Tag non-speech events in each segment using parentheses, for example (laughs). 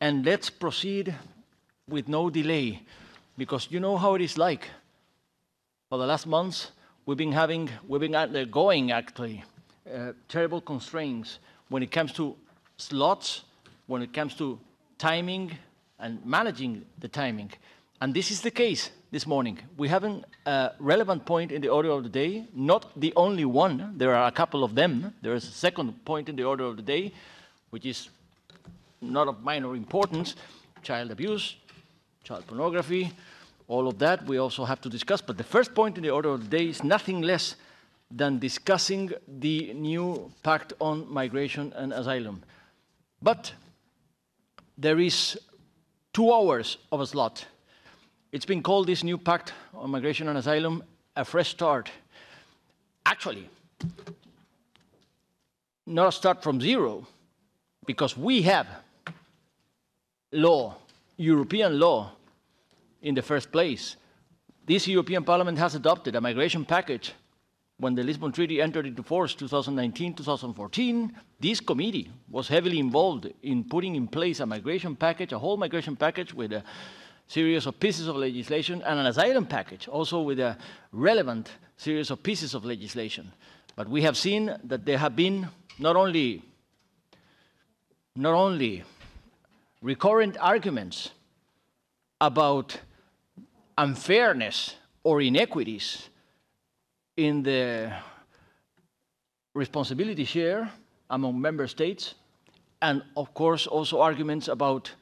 and let's proceed with no delay, because you know how it is like. For the last months, we've been having, we've been undergoing actually uh, terrible constraints when it comes to slots, when it comes to timing and managing the timing. And this is the case this morning. We have a uh, relevant point in the order of the day, not the only one. There are a couple of them. There is a second point in the order of the day, which is not of minor importance, child abuse, child pornography, all of that we also have to discuss. But the first point in the order of the day is nothing less than discussing the new pact on migration and asylum. But there is two hours of a slot. It's been called this new pact on migration and asylum a fresh start. Actually, not a start from zero, because we have law, European law, in the first place. This European Parliament has adopted a migration package when the Lisbon Treaty entered into force 2019-2014, this committee was heavily involved in putting in place a migration package, a whole migration package with a series of pieces of legislation and an asylum package, also with a relevant series of pieces of legislation. But we have seen that there have been not only, not only recurrent arguments about unfairness or inequities in the responsibility share among member states, and of course also arguments about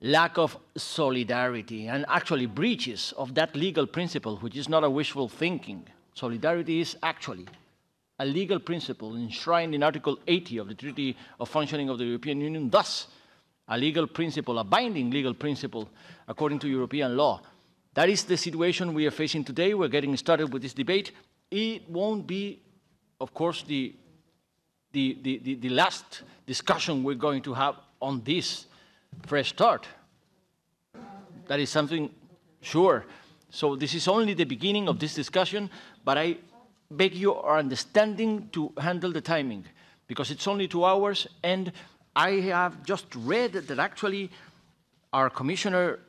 lack of solidarity and actually breaches of that legal principle, which is not a wishful thinking. Solidarity is actually a legal principle enshrined in Article 80 of the Treaty of Functioning of the European Union, thus a legal principle, a binding legal principle according to European law. That is the situation we are facing today. We're getting started with this debate. It won't be, of course, the, the, the, the, last discussion we're going to have on this fresh start. That is something sure. So this is only the beginning of this discussion, but I beg your understanding to handle the timing, because it's only two hours, and I have just read that actually our Commissioner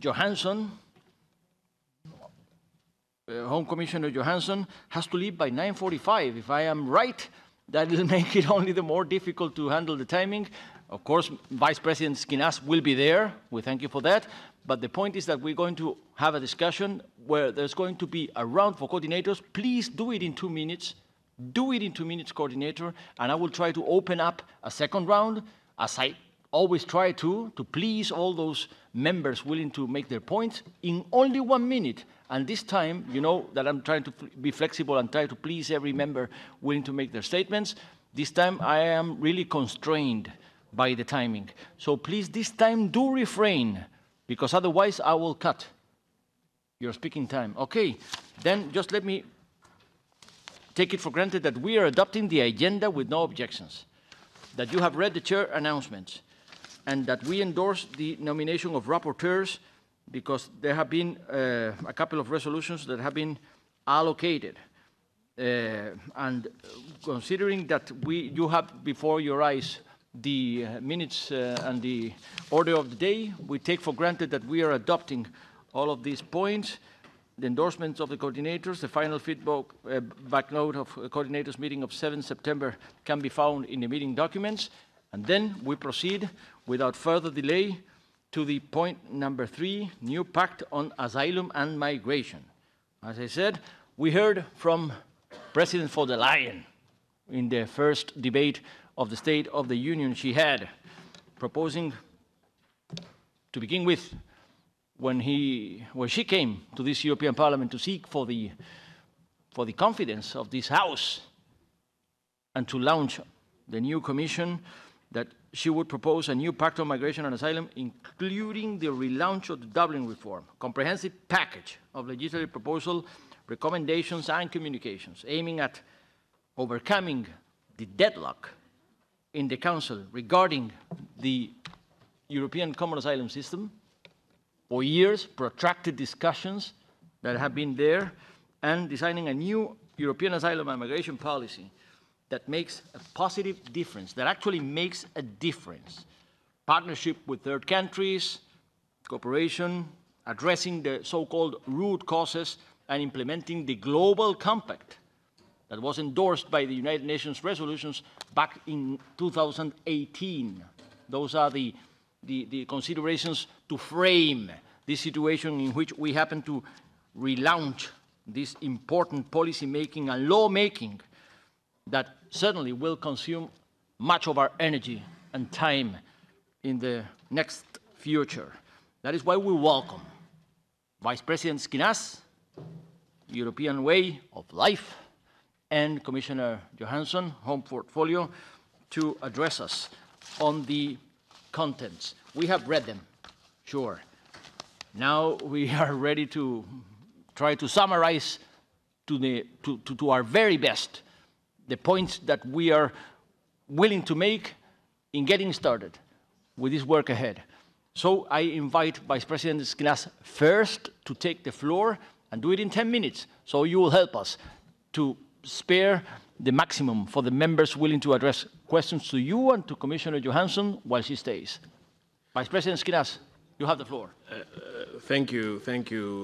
Johansson uh, Home Commissioner Johansson has to leave by 9.45. If I am right, that will (laughs) make it only the more difficult to handle the timing. Of course, Vice President Schinas will be there. We thank you for that. But the point is that we're going to have a discussion where there's going to be a round for coordinators. Please do it in two minutes. Do it in two minutes, coordinator, and I will try to open up a second round, as I always try to, to please all those members willing to make their points in only one minute. And this time, you know that I'm trying to be flexible and try to please every member willing to make their statements. This time I am really constrained by the timing. So please, this time do refrain, because otherwise I will cut your speaking time. Okay, then just let me take it for granted that we are adopting the agenda with no objections, that you have read the chair announcements, and that we endorse the nomination of rapporteurs because there have been uh, a couple of resolutions that have been allocated. Uh, and considering that we, you have before your eyes the uh, minutes uh, and the order of the day, we take for granted that we are adopting all of these points. The endorsements of the coordinators, the final feedback uh, back note of the coordinators meeting of 7 September can be found in the meeting documents. And then we proceed without further delay to the point number three, new pact on asylum and migration. As I said, we heard from President von der Leyen in the first debate of the State of the Union she had, proposing to begin with, when, he, when she came to this European Parliament to seek for the, for the confidence of this House and to launch the new Commission, that she would propose a new pact on migration and asylum, including the relaunch of the Dublin reform, comprehensive package of legislative proposal, recommendations and communications, aiming at overcoming the deadlock in the Council regarding the European Common Asylum System, for years, protracted discussions that have been there, and designing a new European asylum and migration policy that makes a positive difference, that actually makes a difference partnership with third countries, cooperation, addressing the so-called root causes, and implementing the Global Compact that was endorsed by the United Nations resolutions back in 2018. Those are the, the, the considerations to frame this situation in which we happen to relaunch this important policy making and law making that certainly will consume much of our energy and time in the next future. That is why we welcome Vice President Schinas, European Way of Life, and Commissioner Johansson, Home Portfolio, to address us on the contents. We have read them, sure. Now we (laughs) are ready to try to summarize to, the, to, to, to our very best the points that we are willing to make in getting started with this work ahead. So I invite Vice President Schinas first to take the floor and do it in 10 minutes. So you will help us to spare the maximum for the members willing to address questions to you and to Commissioner Johansson while she stays. Vice President Schinas, you have the floor. Uh, uh, thank you, thank you,